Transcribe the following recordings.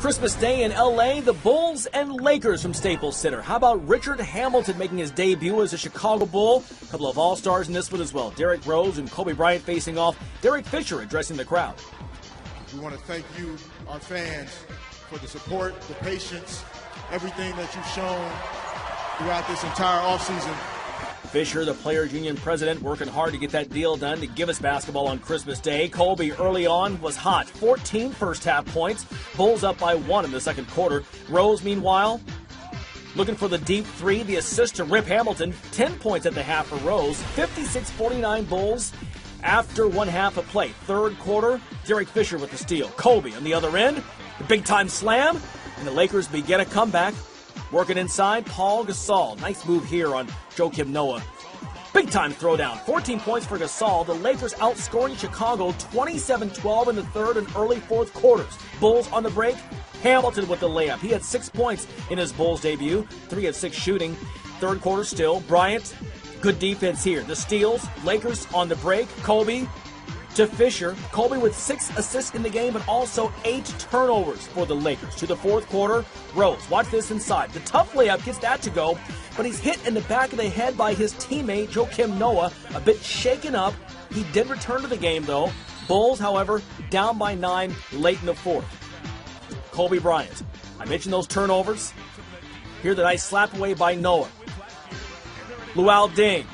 Christmas Day in LA, the Bulls and Lakers from Staples Center. How about Richard Hamilton making his debut as a Chicago Bull? A couple of All Stars in this one as well. Derrick Rose and Kobe Bryant facing off. Derek Fisher addressing the crowd. We want to thank you, our fans, for the support, the patience, everything that you've shown throughout this entire offseason. Fisher, the Players Union president, working hard to get that deal done to give us basketball on Christmas Day. Kobe early on was hot. 14 first half points. Bulls up by one in the second quarter. Rose, meanwhile, looking for the deep three. The assist to Rip Hamilton. 10 points at the half for Rose. 56 49 Bulls after one half of play. Third quarter, Derek Fisher with the steal. Kobe on the other end. The big time slam. And the Lakers begin a comeback. Working inside, Pau Gasol. Nice move here on Joakim Noah. Big time throwdown. 14 points for Gasol. The Lakers outscoring Chicago 27 12 in the third and early fourth quarters. Bulls on the break. Hamilton with the layup. He had six points in his Bulls debut, three of six shooting. Third quarter still. Bryant, good defense here. The steals. Lakers on the break. Kobe to Fisher. Kobe with six assists in the game, but also eight turnovers for the Lakers. To the fourth quarter, Rose. Watch this inside. The tough layup gets that to go, but he's hit in the back of the head by his teammate, Joakim Noah, a bit shaken up. He did return to the game, though. Bulls, however, down by nine late in the fourth. Kobe Bryant. I mentioned those turnovers. Here the nice slap away by Noah. Luol Deng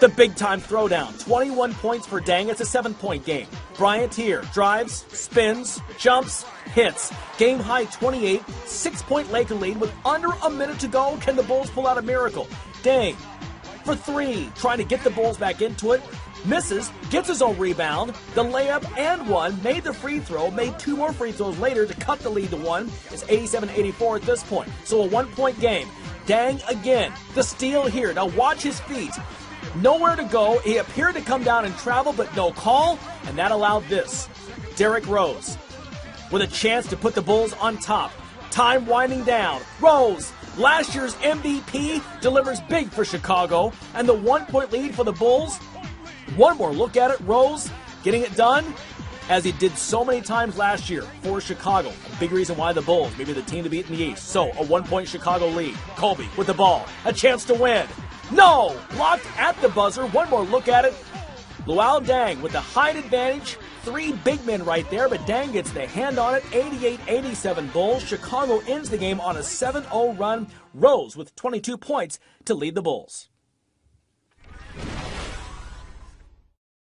the big time throwdown. 21 points for Deng. It's a seven point game. Bryant here drives, spins, jumps, hits. Game high 28, six point Laker lead with under a minute to go. Can the Bulls pull out a miracle? Deng for three, trying to get the Bulls back into it. Misses, gets his own rebound, the layup and one, made the free throw, made two more free throws later to cut the lead to one. It's 87 84 at this point. So a one point game. Deng again. The steal here. Now watch his feet. Nowhere to go. He appeared to come down and travel, but no call, and that allowed this. Derrick Rose with a chance to put the Bulls on top. Time winding down. Rose, last year's MVP, delivers big for Chicago, and the one point lead for the Bulls. One more look at it. Rose getting it done as he did so many times last year for Chicago. A big reason why the Bulls, maybe the team to beat in the East. So, a one point Chicago lead. Kobe with the ball, a chance to win. No! Blocked at the buzzer. One more look at it. Luol Deng with the height advantage. Three big men right there, but Deng gets the hand on it. 88 87 Bulls. Chicago ends the game on a 7 0 run. Rose with 22 points to lead the Bulls.